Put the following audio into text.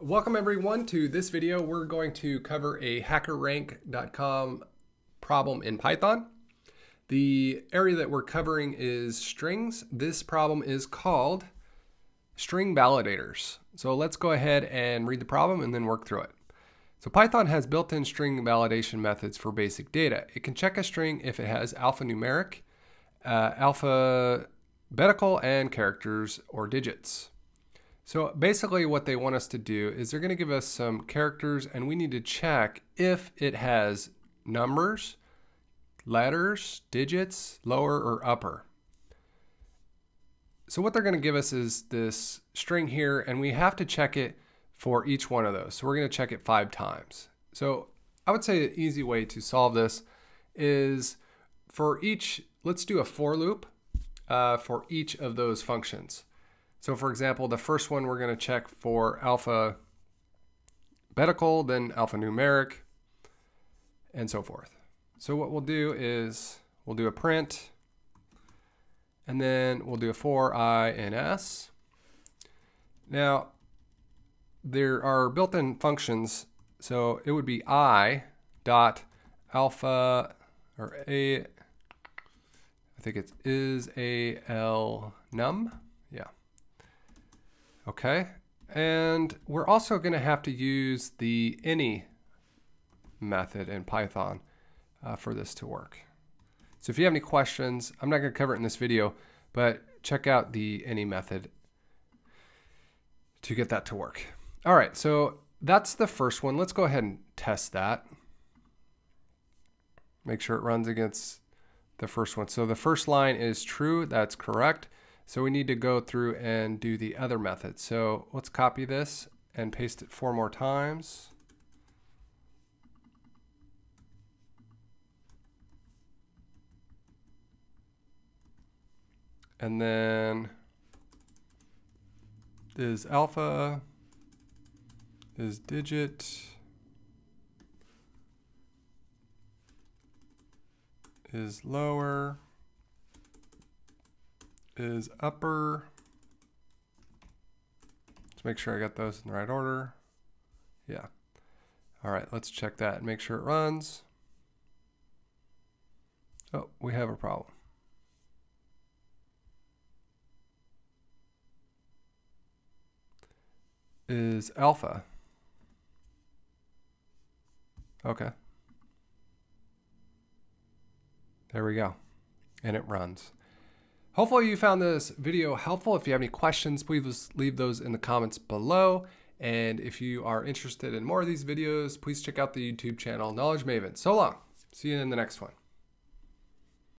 Welcome everyone to this video. We're going to cover a hackerrank.com problem in Python. The area that we're covering is strings. This problem is called string validators. So let's go ahead and read the problem and then work through it. So Python has built-in string validation methods for basic data. It can check a string if it has alphanumeric, uh, alphabetical, and characters or digits. So basically what they want us to do is they're going to give us some characters and we need to check if it has numbers, letters, digits, lower or upper. So what they're going to give us is this string here and we have to check it for each one of those. So we're going to check it five times. So I would say the easy way to solve this is for each, let's do a for loop uh, for each of those functions. So for example, the first one we're going to check for alpha betical, then alphanumeric, and so forth. So what we'll do is we'll do a print, and then we'll do a for i and s. Now, there are built-in functions, so it would be i dot alpha or a, I think it is a l num, yeah. Okay, and we're also going to have to use the any method in Python uh, for this to work. So if you have any questions, I'm not going to cover it in this video, but check out the any method to get that to work. All right, so that's the first one. Let's go ahead and test that. Make sure it runs against the first one. So the first line is true, that's correct. So we need to go through and do the other method. So let's copy this and paste it four more times. And then is alpha, is digit, is lower, is upper. Let's make sure I got those in the right order. Yeah. All right, let's check that and make sure it runs. Oh, we have a problem. Is alpha. Okay. There we go. And it runs. Hopefully you found this video helpful. If you have any questions, please leave those in the comments below. And if you are interested in more of these videos, please check out the YouTube channel Knowledge Maven. So long. See you in the next one.